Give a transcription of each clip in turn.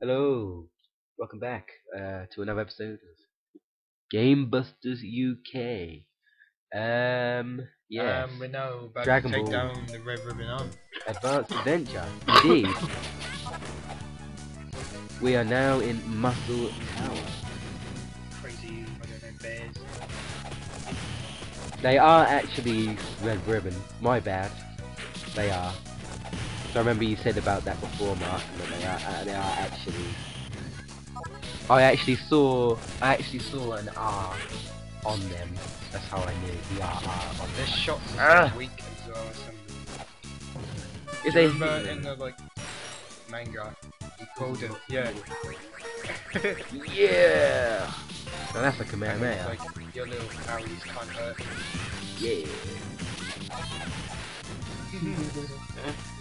welcome back uh, to another episode of Gamebusters UK. Um, yes, Um, we're now about Dragon to take Ball. down the Red Ribbon Army. Advanced Adventure. Indeed, we are now in Muscle Tower. Crazy, I don't know, bears. They are actually Red Ribbon. My bad. They are. So I remember you said about that before, Mark, that they are. Uh, they are actually. I actually saw. I actually saw an R on them. That's how I knew the R R on This shots Ah. are so weak as well. Some... Is they? remember in the like manga, he called it, yeah. Yeah. Now that's a And Kamehameha. like your little can't hurt. Yeah.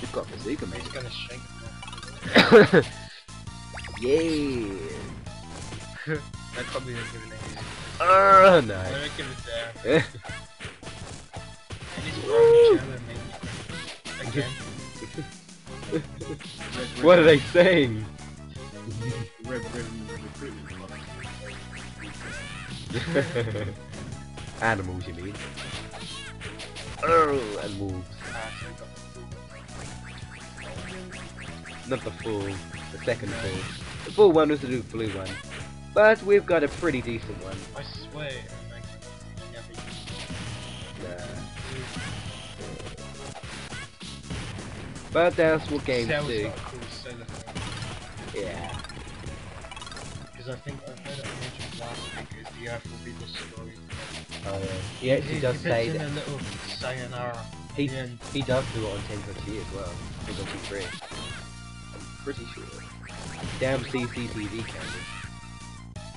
You've got bazooka, He's gonna shake. yeah. that probably probably not giving it. They're no. not giving it there. And he's throwing me. Again. what are they saying? Red Ribbon Recruitment Club. Animals, you mean? Ah, oh, and wolves. Not the full, the second full. The full one was the blue one. But we've got a pretty decent one. I swear, I'm like, never Nah. But that's what games Cell's do. cool. Yeah. Because I think I heard it mentioned last week is the Earth will be destroyed. Oh, yeah. He actually does he say that. a little sayonara. He, at the end. he does do it on 1020 as well. 1023. I'm pretty sure. Damn CCTV cameras.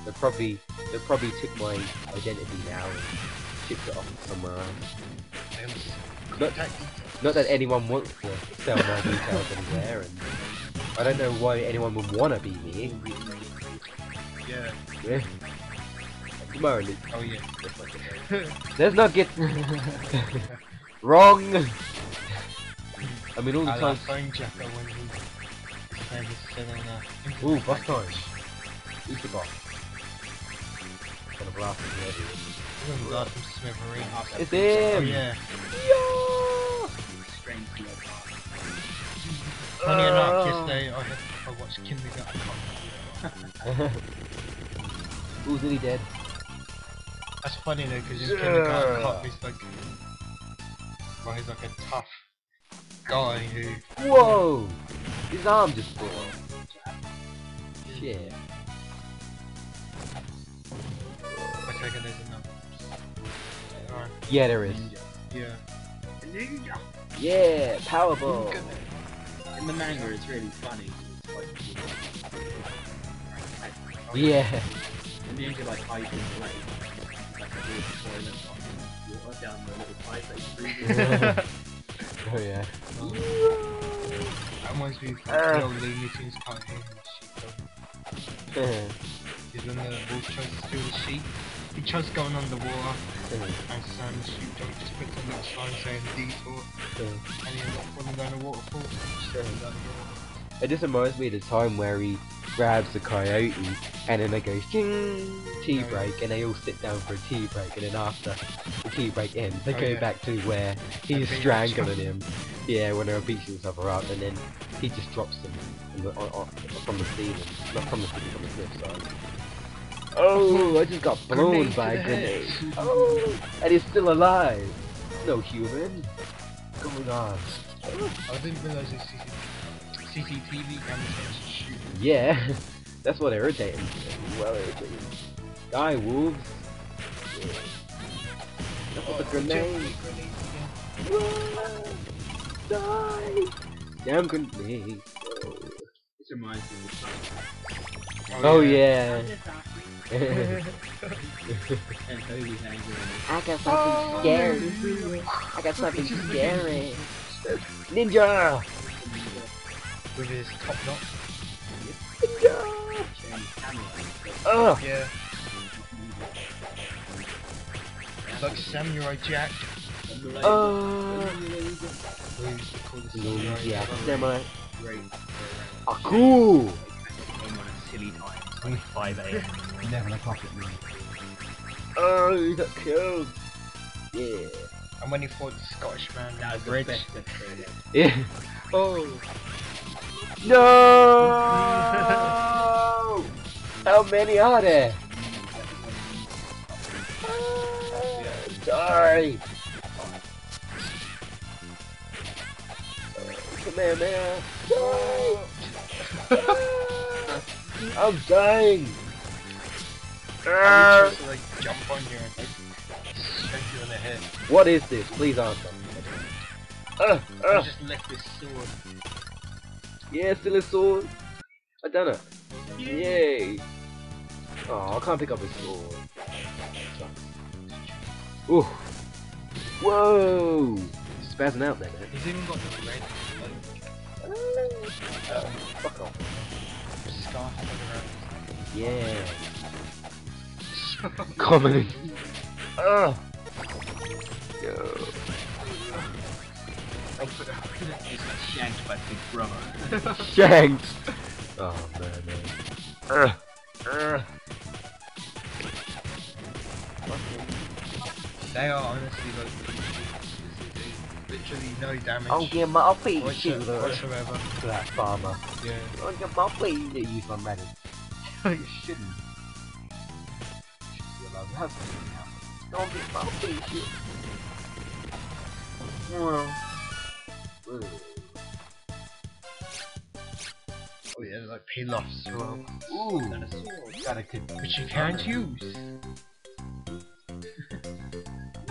They probably they probably took my identity now and shipped it off somewhere else. Not, not that anyone wants to sell my details anywhere, and I don't know why anyone would want to be me. Yeah. Yeah. Tomorrow, Luke. Oh yeah. Let's not get wrong. I mean, all the I time. like phone jacker when he when he's selling uh, Ooh, boss time. Who's the boss? Gonna blast him ready. when blast from Smithereen. It's Oh him! yeah. Strange Love Funny enough, yesterday I had I watched Kindergarten Cop. Who's nearly dead? That's funny though, because his Yeah. Kindergarten Cop is like, well, he's like a tough guy who. Whoa! His arm just blew off. Shit. I there's enough. Alright. Yeah, there is. Ninja. Yeah. Ninja! Yeah, Powerball. In the manga, it's really funny. It's like, Yeah. and ninja like hides in place. Like a weird toilet box. Water down the little pipe that he's breathing. Oh yeah. Uh. Uh-huh. That reminds me of Uh. the old Looney Tunes cartoon. Is when the wolf tries to steal the sheep. He tries going underwater, uh-huh. and Sam the just puts a little sign saying detour, uh-huh. and he ends up falling down a waterfall. It just reminds me of the time where he grabs the coyote and then they go ching tea Oh, break and they all sit down for a tea break and then after the tea break ends they Oh, go yeah. back to where he's strangling him. Yeah, when they're beating each other up and then he just drops them on the, on, on, from the ceiling. Not from the ceiling, from the cliff side. Oh. oh, I just got blown by a grenade. Oh, and he's still alive. No human. What's going on? I didn't realise it's CCTV, cameras. Yeah, that's what irritating. Well irritating. Die, wolves. Yeah. That's what the grenade. Die. Damn grenade. This reminds me of the Oh yeah. And Hobie's angry. I got Oh, scary. I got something scary. Ninja. With his top knot. Ninja. Showing his camera. Oh. Yeah. Like Samurai Jack. Oh. Who used to call the Ninja. Samurai Jack. Samurai. Great. Ah, cool. Almost. silly times, like 5 a.m. You never look up at me. Oh, he got killed. Yeah. And when he fought the Scottish man, That was the bridge. best. Yeah. Oh, No! How many are there? Sorry. Come here, man. No! I'm dying. I would just like jump on you and smack you in the head. What is this? Please answer. Uh, I uh, just left this sword. yeah, still a sword. I done it. Yay. Oh, I can't pick up his sword. Ooh. Whoa. Spazzing out there, man. He's even got the red Uh, fuck off. Yeah. Comedy. Ugh. Ah. Yo. He's got shanked by Big Brother. Shanked. Oh man, man. Ugh. Ugh. They are honestly like literally no damage. I'll get my whatsoever. shooter whatsoever. to that farmer. Yeah. I'll get my feet to use my you shouldn't. You're allowed to have something now. Don't get my. Well. Oh yeah, like peel-offs Ooh, And a sword. got a good. which you can't use.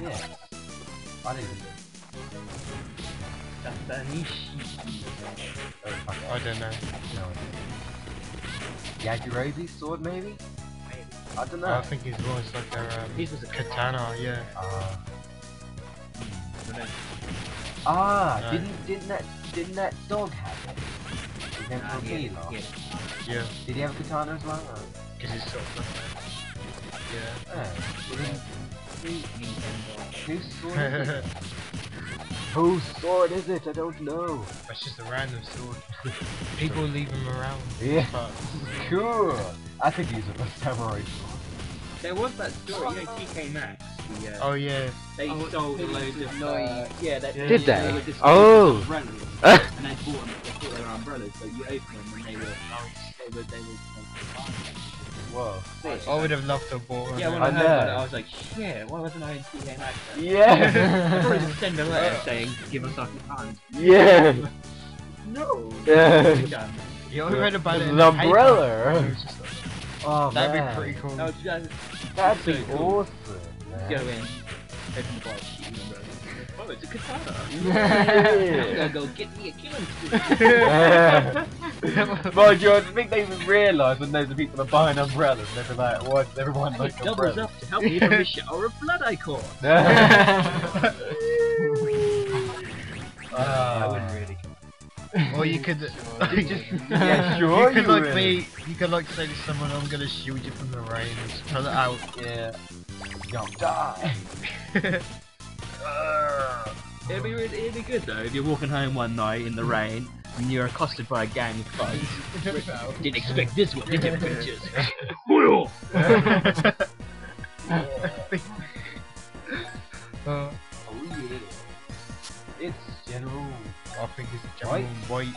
Yeah. I didn't. Tatanishi. Oh, fuck it. I don't know. No idea. Sword maybe? I don't know. I think his was like their um, His was a katana. Yeah. Uh, But then, ah, No. didn't didn't that didn't that dog have it? His name nah, was yeah, Kilo. yeah. Yeah. Did he have a katana as well? Or? Because it's sort of like yeah. Oh, well then, Nintendo. whose sword is it? Whose sword is it? I don't know. That's just a random sword. People leave them around. Yeah. But Cool. I could use it as samurai sword. There was that story, you know, TK Maxx. The, uh, oh yeah. they Oh, sold people loads of no- uh, yeah, they, Yeah, Did yeah, they? were just Oh. umbrellas, and they bought them. They bought their umbrellas, but you open them and they were they were they were. Whoa. Sick. I would uh, have loved to have bought Yeah, when I I, heard about it, know. I was like, shit, why wasn't I in TK Maxx? then?" Yeah. I'd probably just send a letter saying, give us our funds. Yeah. No. Yeah. Done. Yeah, I read about it. In the paper. umbrella. and it was just like, oh That'd man. be pretty cool. No, just guys That'd be so cool. awesome. Man. go in, open the box, shoot an umbrella. Oh, it's a katana. I'm Yeah. gonna go get me a killing spree. Mind you, I think they even realise when those people are buying umbrellas, they'd be like, why does everyone And like it doubles umbrellas? up to help me from the shower of blood I caught. Ah, I wouldn't really. or you could just Yeah, sure You could you like will. be. You could like say to someone, "I'm gonna shield you from the rain." and Just pull it out. Yeah. Don't die. It'd be, really, it'd be good though if you're walking home one night in the rain and you're accosted by a gang of thugs. Didn't expect this one, did you, bitches? Uh, Oh yeah. It's General. I think it's General White.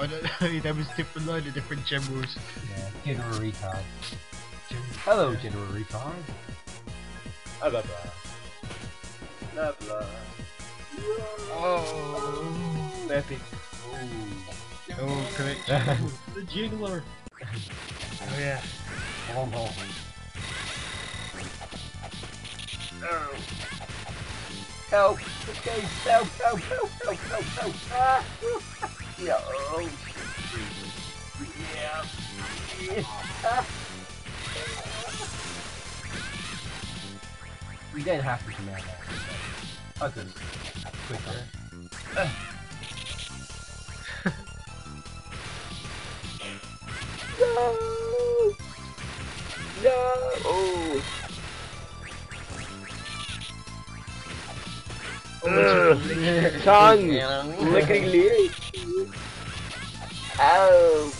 I don't know. There was different load of different generals. Yeah, General Retard. Hello, General Retard. Blah blah blah. Blah blah. Oh, epic. Oh, correct. the jiggler. Oh yeah. Oh, oh. Help! Okay, help, help, help, help, help, help! Ah! Yeah, oh. Yeah. Ah. We don't have to command that. I'll just quicker. No. Oh. Tongue. Licking lips. Ow.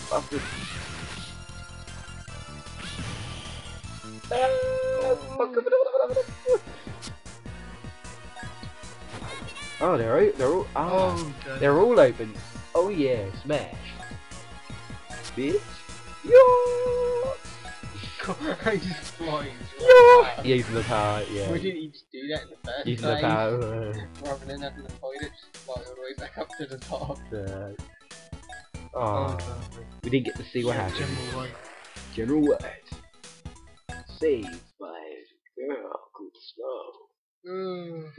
Bastard. Oh, they're they're all ah, Oh, they're all open. Oh yeah, smash, bitch. Yo, I just flying. yo. Using the power, yeah. Why didn't you just do that in the first Using the place? power. uh, Rather than having to fight it, just fly all the way back up to the top. uh, Oh, oh, we didn't get to see what Yeah, happened. General White. General White, saved by a girl called Snow. Mm.